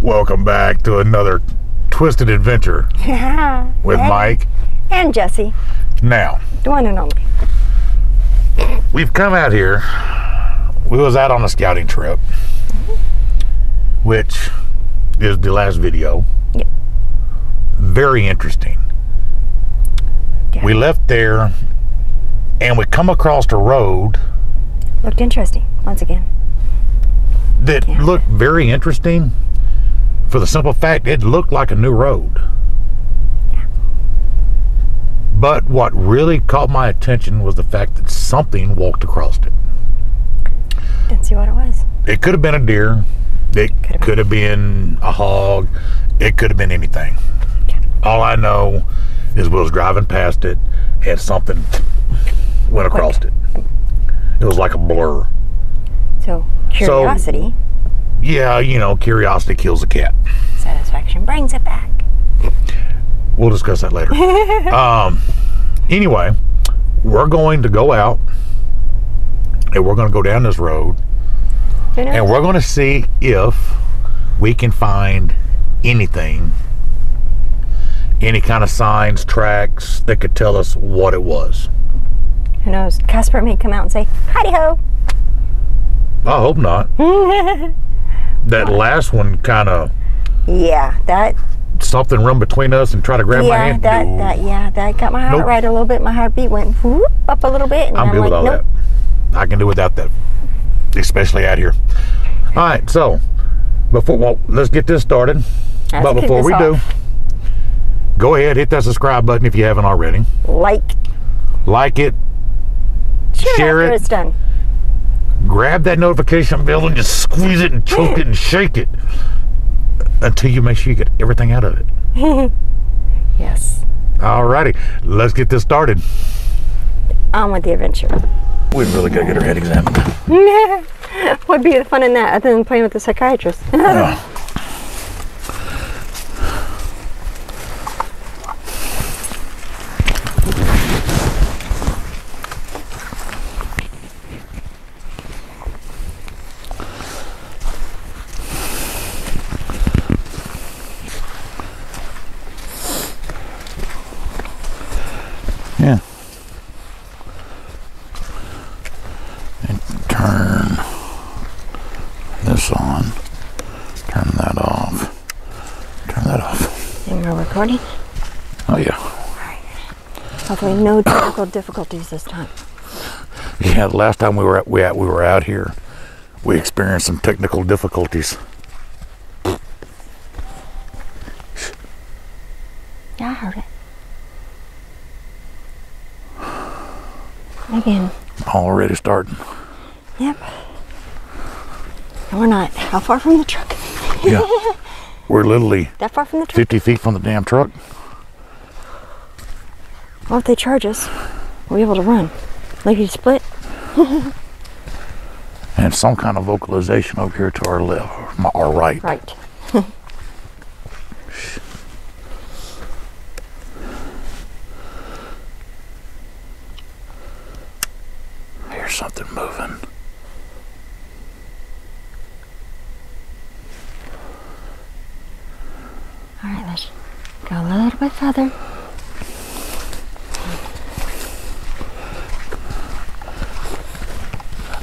Welcome back to another Twisted Adventure with and, Mike. and Jesse, Now, the one and only. we've come out here. We was out on a scouting trip, which is the last video. Yep. Very interesting. Yeah. We left there and we come across a road Looked interesting once again. that Yeah. looked very interesting for the simple fact it looked like a new road. But what really caught my attention was the fact that something walked across it. Didn't see what it was. It could have been a deer, it Could have could have been a hog, it could have been anything. Yeah. All I know is we was driving past it and something went across it. It was like a blur. So curiosity, Yeah, you know, curiosity kills a cat. satisfaction brings it back. We'll discuss that later. um, anyway, we're going to go out and we're going to go down this road and we're going to see if we can find anything, any kind of signs, tracks that could tell us what it was. Who knows? Casper may come out and say, "Howdy ho." I hope not. that last one kind of yeah, that. something run between us and try to grab my Yeah, hand. that. No. That. Yeah, that got my heart Nope. right a little bit. My heartbeat went whoop, up a little bit, and I'm I'm, good like, with all nope. that. I can do without that, especially out here. All right, so before well, let's get this started. Let's but before this we do, go ahead hit that subscribe button if you haven't already. like, Like it, share, Share after it. it's done. Grab that notification bell and just squeeze it and choke it and shake it until you make sure you get everything out of it. Yes. All righty, let's get this started. On with the adventure. We really gotta get her head examined. What'd be the fun in that other than playing with the psychiatrist? Yeah. And turn this on. Turn that off. Turn that off. and we're recording. Oh yeah. Hopefully, no technical difficulties this time. Yeah. The last time we were at, we at, we were out here, we experienced some technical difficulties. Yeah, I heard it. Again. Already starting. Yep. And we're not. How far from the truck? Yeah. we're literally That far from the truck? 50 feet from the damn truck. Well, if they charge us, we'll be able to run. Like you split. And some kind of vocalization over here to our left, our right. Right. I hear something moving. All right, let's go a little bit further.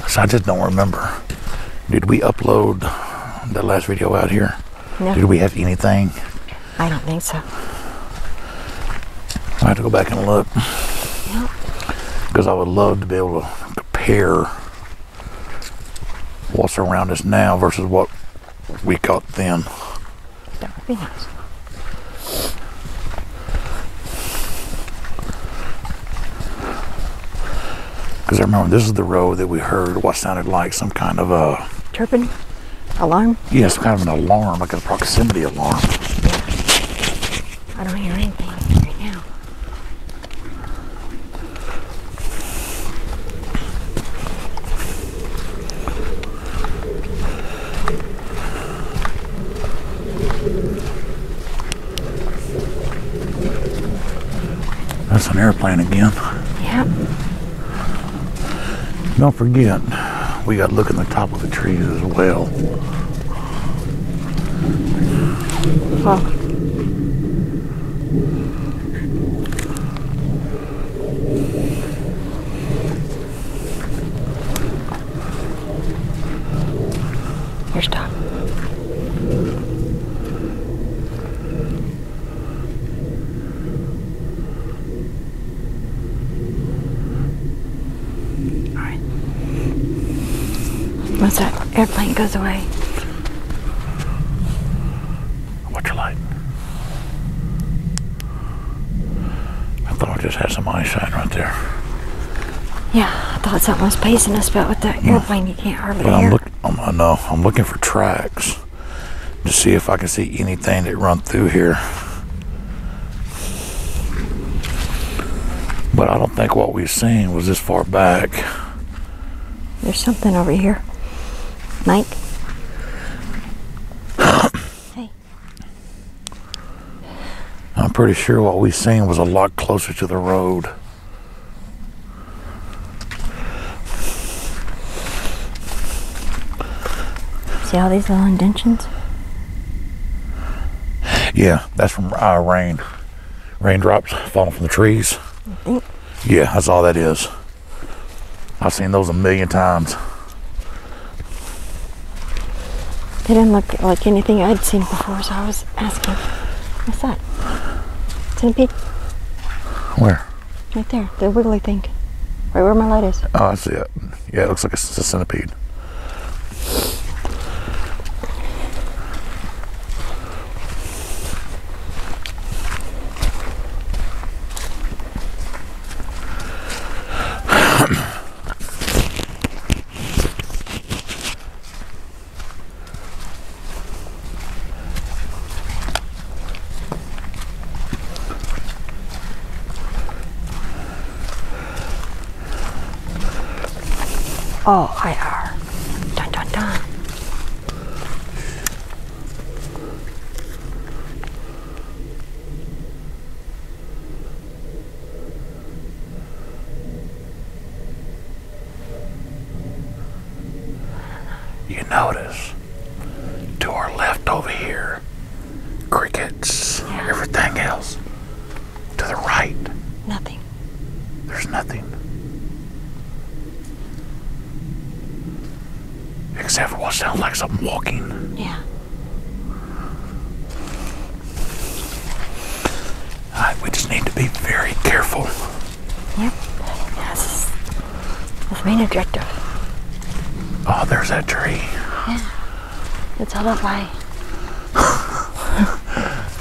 So I just don't remember. Did we upload that last video out here? No, Did we have anything? I don't think so. I have to go back and look Yep. because I would love to be able to compare what's around us now versus what we caught then. That would be nice. Because I remember this is the road that we heard what sounded like some kind of a Chirping? Alarm? yeah, some kind of an alarm, like a proximity alarm. I don't hear anything right now. That's an airplane again. Don't forget, we got to look in the top of the trees as well. Well, Here, stop. All right. Once that airplane goes away, What's your light? I thought I just had some eyesight right there. yeah, I thought something was pacing us, but with the airplane, you can't hardly But. I'm look. I'm, I know. I'm looking for tracks to see if I can see anything that run through here. But I don't think what we've seen was this far back. There's something over here. Mike? hey, I'm pretty sure what we seen was a lot closer to the road. see all these little indentions? Yeah, that's from uh, rain. Raindrops falling from the trees. I think. Yeah, that's all that is. I've seen those a million times. They didn't look like anything I'd seen before, so I was asking. What's that? Centipede? Where? Right there, the wiggly thing. Right where my light is. Oh, I see it. Yeah, it looks like it's a centipede. You notice to our left over here, crickets, Yeah. everything else. To the right, Nothing. there's nothing. Except for what sounds like something walking. Yeah. Uh, we just need to be very careful. Yep. Yes. That's main objective. Oh, there's that tree. Yeah. It's held up by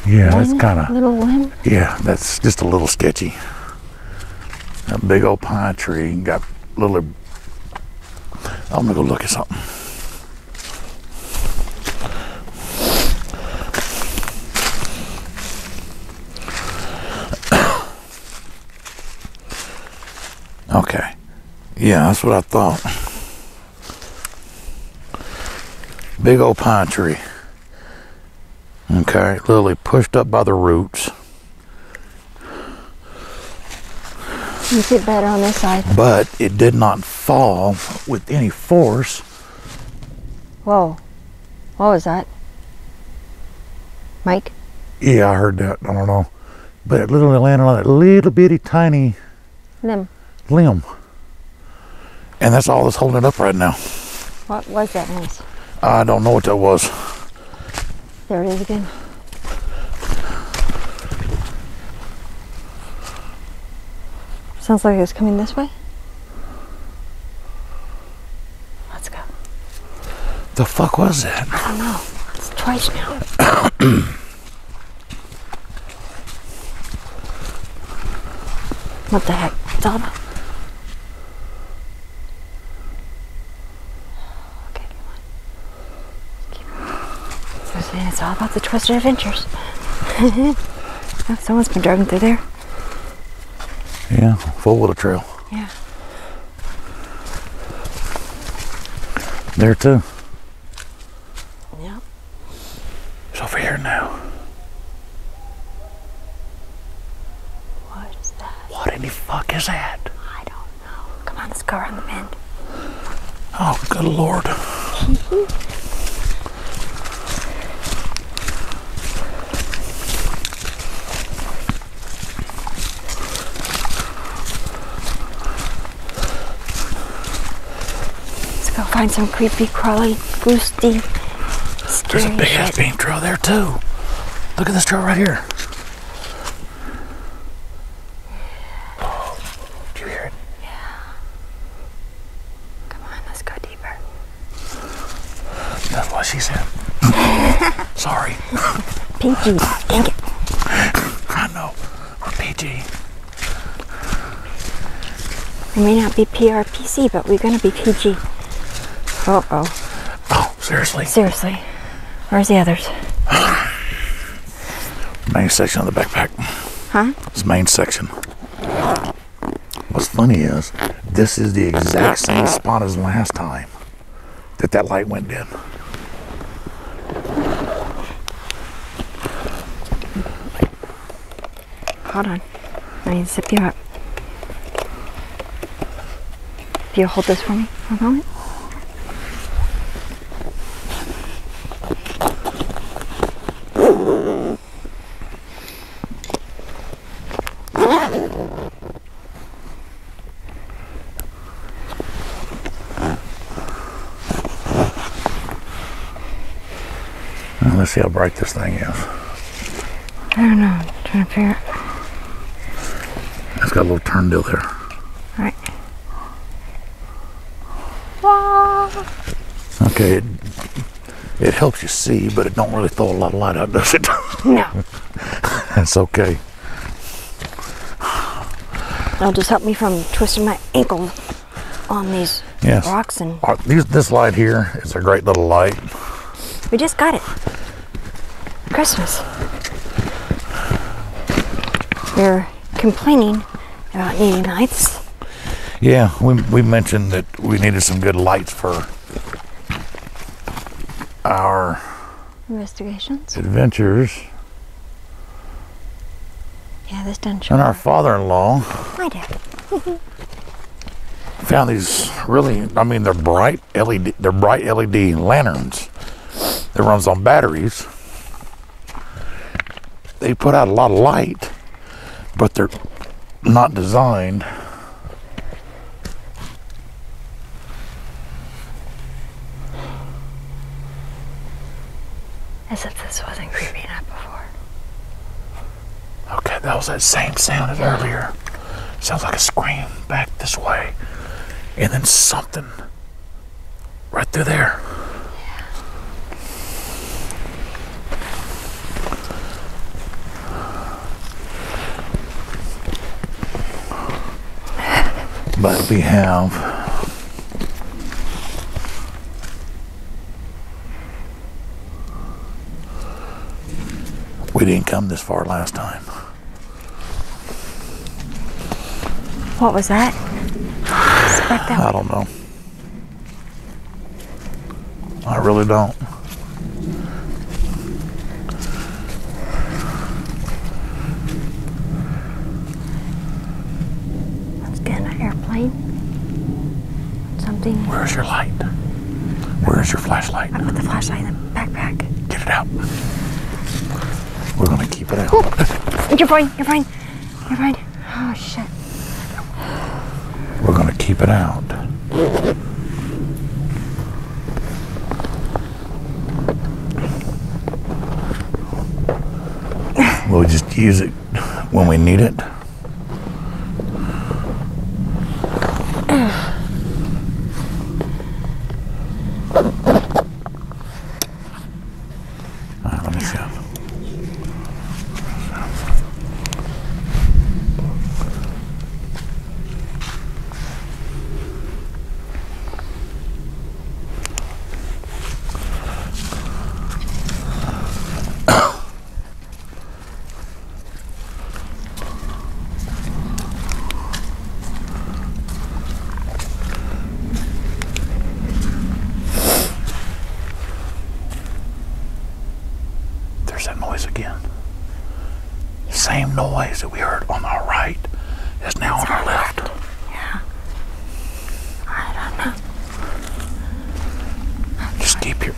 Yeah, that's kind of. little limb. Yeah, that's just a little sketchy. A big old pine tree got little. I'm gonna go look at something. Okay. Yeah, that's what I thought. Big old pine tree. Okay, literally pushed up by the roots. You it better on this side. but it did not fall with any force. Whoa. What was that? Mike? Yeah, I heard that. I don't know. But it literally landed on that little bitty tiny Limb. limb. And that's all that's holding it up right now. What was that noise? I don't know what that was. There it is again. Sounds like it's coming this way. Let's go. The fuck was that? I don't know. It's twice now. what the heck? It's all about. Okay, come on. Keep I was saying it's all about the twisted adventures. Someone's been driving through there. Yeah, full wheel trail. Yeah. There too. Yep. It's over here now. What is that? What in the fuck is that? I don't know. Come on, let's go around the bend. Oh, good lord. Find some creepy, crawly, ghosty, There's a big ass game trail there too. Look at this trail right here. Do you hear it? Come on, let's go deeper. That's what she said. Sorry. Pinky, dang it. I know. We're PG. We may not be PRPC, but we're gonna be PG. Oh oh. Oh, seriously? Seriously. Where's the others? Main section of the backpack. Huh? It's main section. What's funny is, this is the exact same spot as last time that that light went dead. Hold on. I need to zip you up. Do you hold this for me for a moment. See how bright this thing is. I don't know. I'm trying to figure out. It's got a little turn deal there. Alright. Okay, it, it helps you see, but it don't really throw a lot of light out, does it? No. That's okay. That'll just help me from twisting my ankle on these Yes. rocks and Uh, these- This light here is a great little light. we just got it. Christmas. You're complaining about needing lights. Yeah, we, we mentioned that we needed some good lights for our Investigations. adventures. Yeah, this doesn't. And our father-in-law My dad. found these really, I mean, they're bright LED, they're bright LED lanterns that runs on batteries. They put out a lot of light, but they're not designed. As if this wasn't creepy enough before. Okay, that was that same sound as earlier. Sounds like a scream back this way. And then something right through there. We have we didn't come this far last time. What was that I don't know. I really don't. Let's get in an airplane. Something. Where's your light? Where's your flashlight? I put the flashlight in the backpack. Get it out. We're gonna keep it out. You're fine. You're fine. You're fine. Oh shit. We're gonna keep it out. We'll just use it when we need it.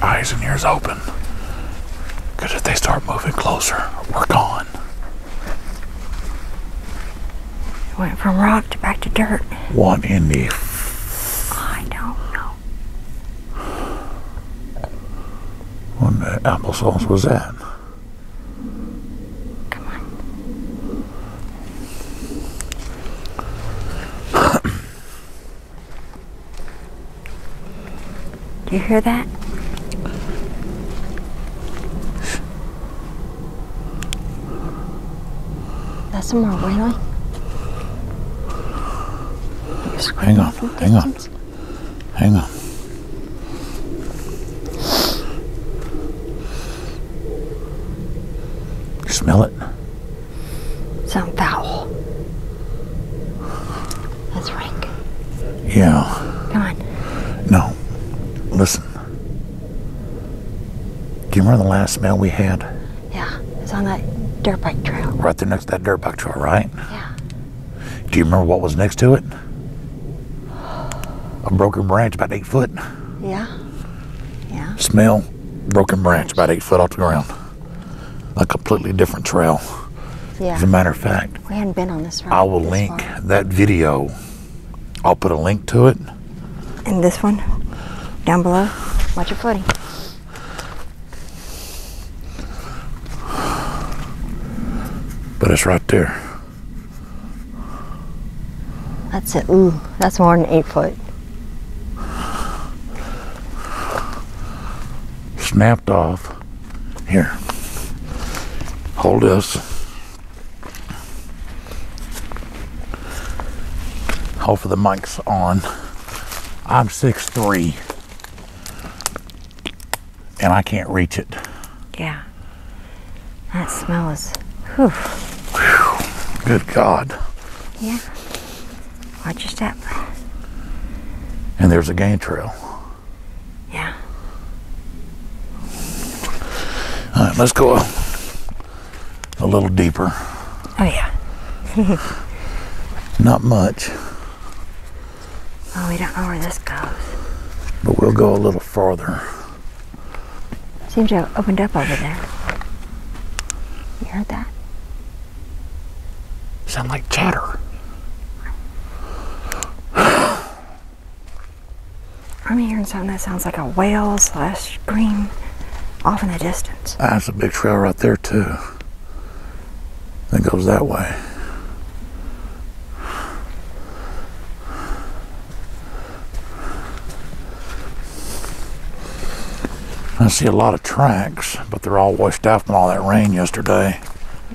eyes and ears open. Because if they start moving closer, we're gone. It went from rock to back to dirt. One in the... I don't know. What the applesauce was that? Come on. Do you hear that? Some more wailing. Hang on, hang on. Hang on. You smell it? Sound foul. That's rank. Yeah. Come on. No. Listen. Do you remember the last smell we had? Yeah, it's on that dirt bike trail. Right there next to that dirt bike trail, right? Yeah. Do you remember what was next to it? A broken branch about eight foot. Yeah. Yeah. Smell, broken branch about eight foot off the ground. A completely different trail. Yeah. As a matter of fact, We hadn't been on this road. I will link far. that video. I'll put a link to it. And this one down below. Watch your footing. But it's right there. That's it. Ooh, that's more than eight foot. Snapped off. Here. Hold this. Hopefully the mic's on. I'm 6'3". And I can't reach it. Yeah. That smell is. Whew. Good God. Yeah. Watch your step. And there's a game trail. Yeah. All right, let's go a, a little deeper. Oh yeah. Not much, Oh, we don't know where this goes. but we'll go a little farther. Seems to have opened up over there. You heard that? Sound like chatter. I'm hearing something that sounds like a whale slash scream off in the distance. Ah, that's a big trail right there too. That goes that way. I see a lot of tracks, but they're all washed out from all that rain yesterday.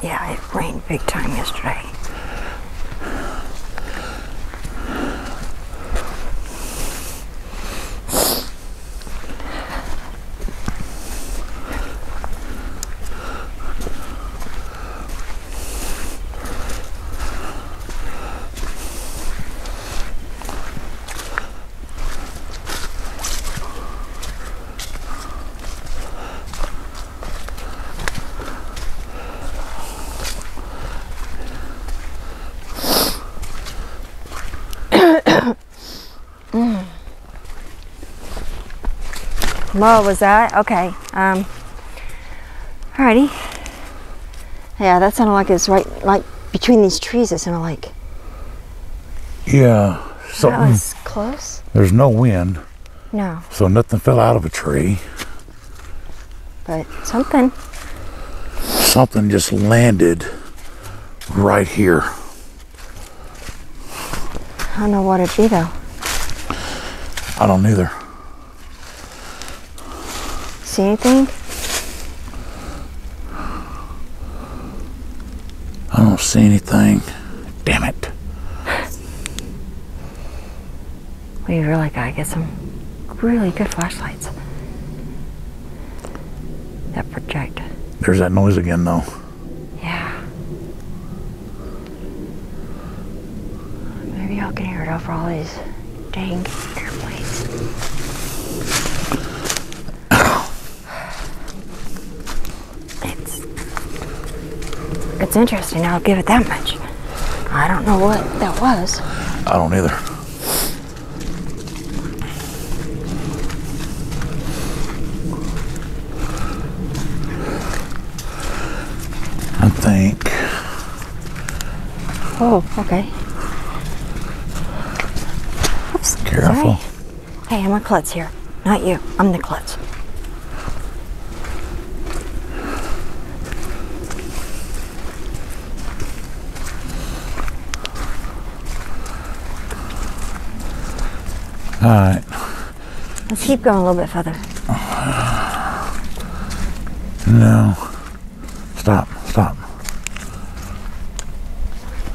Yeah, it rained big time yesterday. What was that? Okay. Um. Alrighty. Yeah, that sounded like it's right, like between these trees. It sounded like Yeah, that something. was close. There's no wind, No, so nothing fell out of a tree. but something. Something just landed right here. I don't know what it'd be though. I don't either. See anything? I don't see anything. Damn it. We really gotta get some really good flashlights that project. There's that noise again, though. Yeah. Maybe y'all can hear it over all these dang airplanes. It's it's interesting. I'll give it that much. I don't know what that was. I don't either. I think. Oh, okay. Oops. Careful. Sorry. Hey, I'm a klutz here. Not you. I'm the klutz. All right. Let's keep going a little bit further. No. Stop. Stop.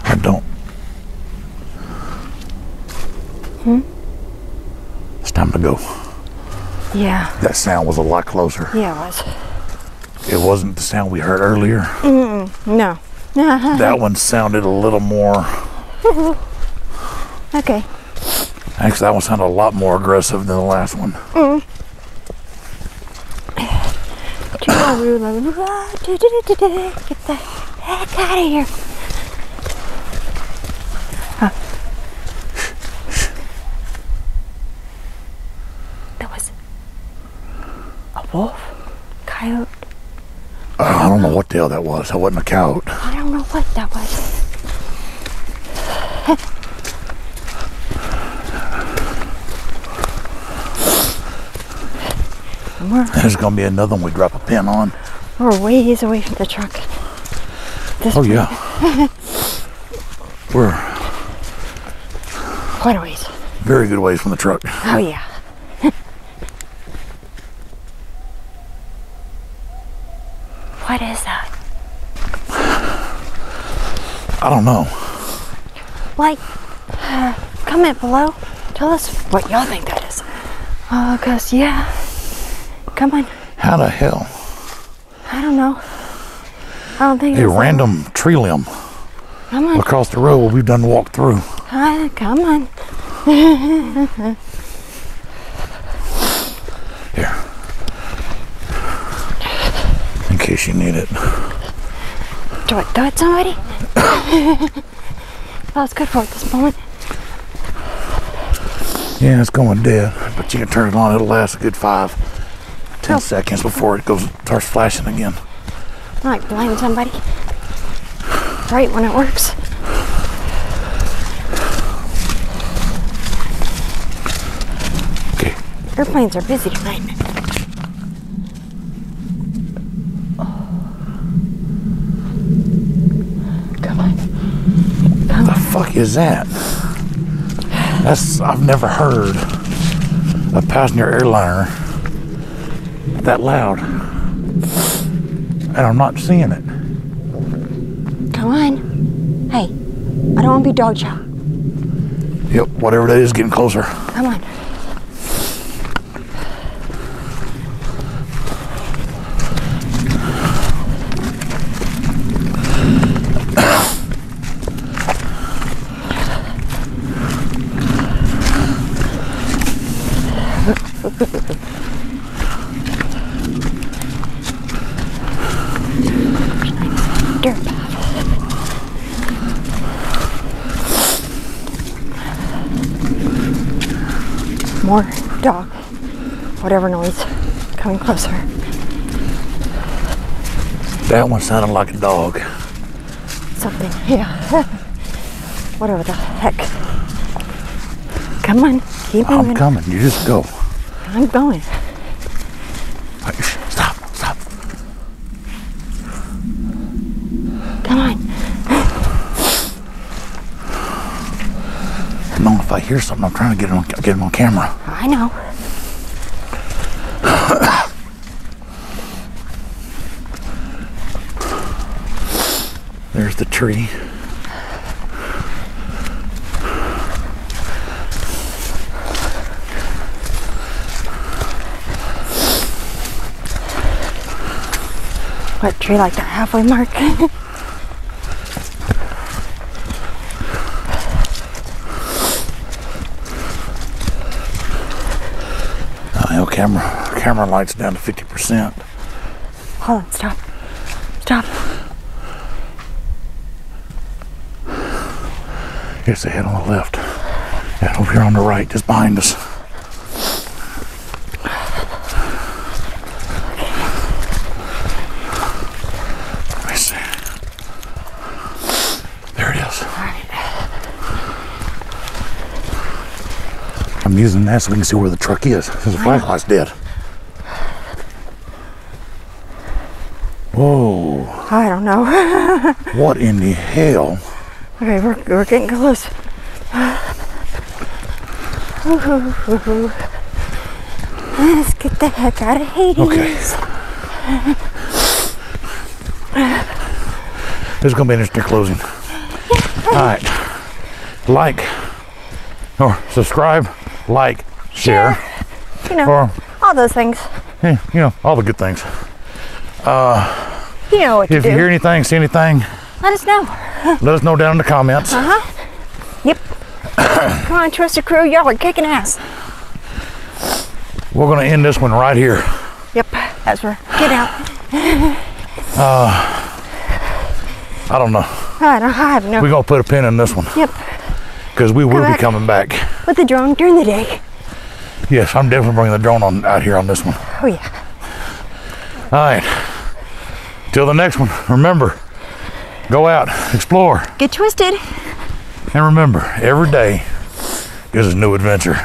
I don't. Hmm? It's time to go. Yeah. That sound was a lot closer. Yeah, it was. It wasn't the sound we heard earlier. No. That one sounded a little more. okay. Actually, that one sounded a lot more aggressive than the last one. Get the heck out of here. Huh. That was a wolf? Coyote? Uh, I don't know what the hell that was. That wasn't a coyote. I don't know what that was. And we're, There's gonna be another one we drop a pin on. we're ways away from the truck. This Oh yeah. We're Quite a ways. very good ways from the truck. Oh yeah. what is that? I don't know. Like, uh, comment below. Tell us what y'all think that is. Oh, cause yeah. Come on. How the hell? I don't know. I don't think A random tree limb Come on. across the road we've done walked through. Uh, come on. Here. In case you need it. Do I Do it, somebody. that was good for at this moment. Yeah, it's going dead, but you can turn it on. It'll last a good five, ten Oh. seconds before it goes starts flashing again. I like blame somebody. Right when it works. Okay. Airplanes are busy tonight. Come on. What the fuck is that? That's I've never heard a passenger airliner that loud. And I'm not seeing it. Come on. Hey, I don't want to be dog chow. Yep, whatever that is getting closer. Come on. Dirt path. More dog. Whatever noise. Oh, Closer. That one sounded like a dog. Something. Yeah. Whatever the heck. Come on. Keep I'm moving. coming. You just go. I'm going. Stop, stop. Come on. No, if I hear something, I'm trying to get it on, get it on camera. I know. There's the tree. What tree like that halfway mark? Uh, camera, camera light's down to 50%. Hold on. Stop. Stop. Here's the head on the left. And over here on the right, just behind us. Let me see. There it is. Right. I'm using that so we can see where the truck is. The flashlight's dead. Whoa. I don't know. What in the hell? Okay, we're, we're getting close. Let's get the heck out of Hades. Okay. This is gonna be an interesting closing. All right. Like or subscribe, like, share, You know, or all those things. Yeah, you know, all the good things. Uh, you know what to If do. you hear anything, see anything, Let us know. Let us know down in the comments. Uh huh. Yep. Come on, Twisted Crew. Y'all are kicking ass. We're gonna end this one right here. Yep. That's where. Get out. I don't know. I don't I have no. We're gonna put a pin in this one Yep. because we will be coming back. With the drone during the day. Yes, I'm definitely bringing the drone on out here on this one. Oh, yeah. All right. Till the next one, remember, go out, explore, Get twisted. and remember, every day is a new adventure.